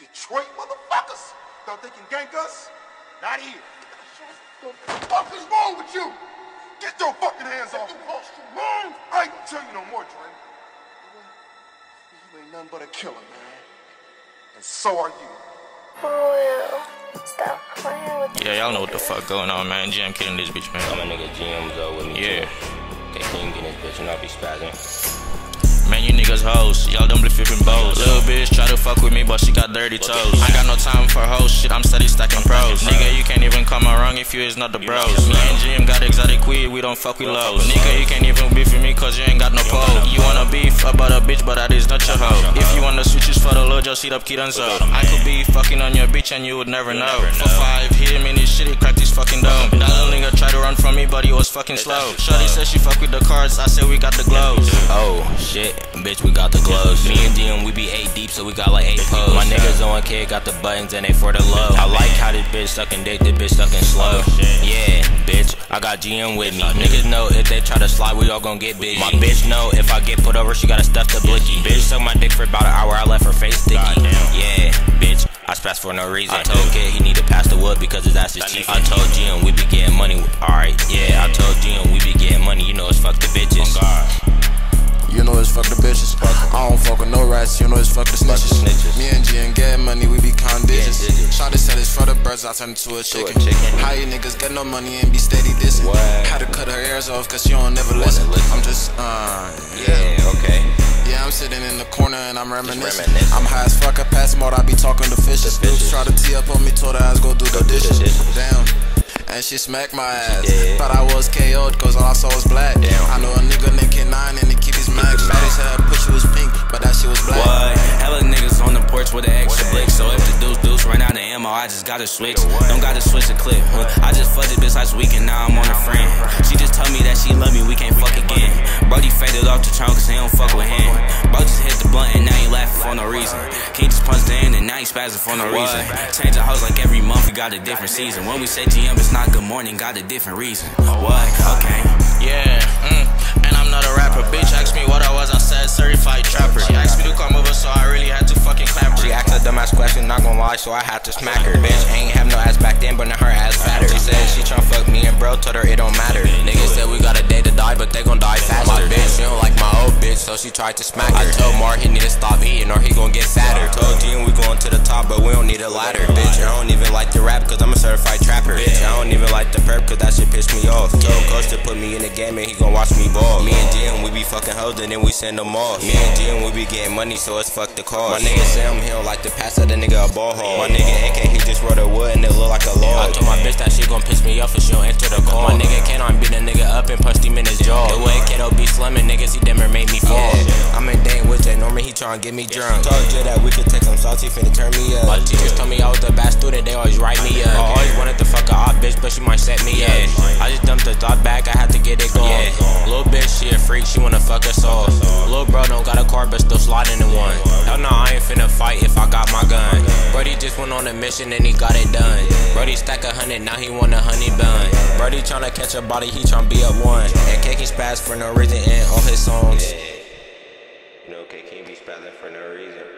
Detroit motherfuckers thought they can gank us? Not here. What the fuck is wrong with you? Get your fucking hands off me. Man, I ain't gonna tell you no more, Dre. You ain't nothing but a killer, man. And so are you. Oh, stop playing with Yeah, y'all know what the fuck going on, man. GM killing this bitch, Got man. my nigga GM was up with me. Yeah. Too. Okay, King in this bitch and I'll be spazzing. Man, you niggas hoes. Y'all don't be flipping bows. Little bitch try to fuck with me, but she got dirty toes. I got no time for hoes shit, I'm steady stacking pros. Nigga, you can't even come around if you is not the bros. Me and GM got exotic weed, we don't fuck with lows. Nigga, you can't even beef with me cause you ain't got no pole. You wanna beef about a bitch, but that is not your hoe. If you the switches for the low, just hit up Kid Unzo. I could be fucking on your bitch and you would never know. For five, hit him in his shit, fucking slow. Shorty said she fuck with the cards, I said we got the gloves. Oh shit, bitch, we got the gloves. Me and GM, we be eight deep, so we got like eight pose. My niggas on K got the buttons and they for the love. I like how this bitch sucking dick, this bitch sucking slow. Oh, yeah, bitch, I got GM with me. Niggas know if they try to slide, we all gon' get busy. My bitch know if I get put over, she gotta stuff the blicky. Bitch suck my dick for about an hour, I left her face sticky. Yeah, bitch. I spaz for no reason. I told kid he need to pass the wood because his ass is cheap. I told GM we be getting money. Alright, yeah. I told GM we be getting money. You know it's fuck the bitches. You know it's fuck the bitches. I don't fuck with no rats, you know it's fuck the snitches. snitches. Me and G and get money, we be counting digits. digits. Shot said it's for the birds, I turn it to a chicken. chicken. How you niggas get no money and be steady dissing? What? Had to cut her ears off cause she don't never listen. listen. I'm just, uh, Yeah, okay. yeah, I'm sitting in the corner and I'm reminiscing. reminiscing. I'm high as fuck, I pass mode, I be talking to fishes. The fishes. Dudes try to tee up on me, told her ass go do the do the dishes. dishes. Damn. And she smacked my ass. did. Thought I was KO'd cause all I saw was black. Damn. I know a nigga named K9 and he keep his max. his Fatty said her pussy was pink, but that shit was black. What? Hella niggas on the porch with an extra blick. So if the deuce deuce ran out of ammo, I just gotta switch. Don't gotta switch the clip. Huh? I just fucked this bitch last week and now I'm on a friend. She just told me that she love me, we can't fuck again. Brody faded off the trunk cause he don't fuck with him. Bro just hit the blunt and now he laughing for no reason. King just punched in and now he spazzing for no reason. Change the house like every month, we got a different season. When we say GM, it's not good morning, got a different reason. What? Okay. Yeah, mm. and I'm not a rapper. Bitch asked me what I was, I said certified trapper. She asked me to come over, so I really had to fucking clap her. She asked a dumbass question, not gonna lie, so I had to smack her. Bitch ain't have no ass back then, but now her ass fatter. She said she tryna fuck me and bro, told her it don't matter. Niggas said we got a day to she tried to smack her. I told Mark he need to stop eating or he gon' get fatter. Told Gene we going to the top, but we don't need a ladder. Bitch, I don't even like to rap, cause I'm a certified trapper. Bitch, I don't even like the perp, cause that shit pissed me off. Told Coach to put me in the game and he gon' watch me ball. Me and Gene, we be fucking hoes and then we send them off. Me and Gene, we be getting money, so it's fuck the cause. My nigga Sam, he don't like to pass out the nigga a ball hole. My nigga AK, he just wrote a wood and it look like a log. I told my bitch that she gon' piss me off if she don't enter the call. My nigga Canon beat a nigga up and punched him in his jaw. The way Kaedo be slumming niggas, he dimmer made me fall. I'm in Dane with Jay Norman, he tryna get me drunk. Told you that we could take some salty, finna turn me up. My teachers told me I was the best student, they always write me up. I always wanted to fuck a odd bitch, but she might set me up. I just dumped the thought back, I had to get it going. Little bitch, she a freak, she wanna fuck us all. Little bro don't got a car, but still sliding in one. Hell no, I ain't finna fight if I got my gun. Brody just went on a mission and he got it done. Brody stack a hundred, now he want a honey bun. Brody tryna catch a body, he tryna be up one. And Kiki spaz for no reason in all his songs. K can't be spazzing for no reason.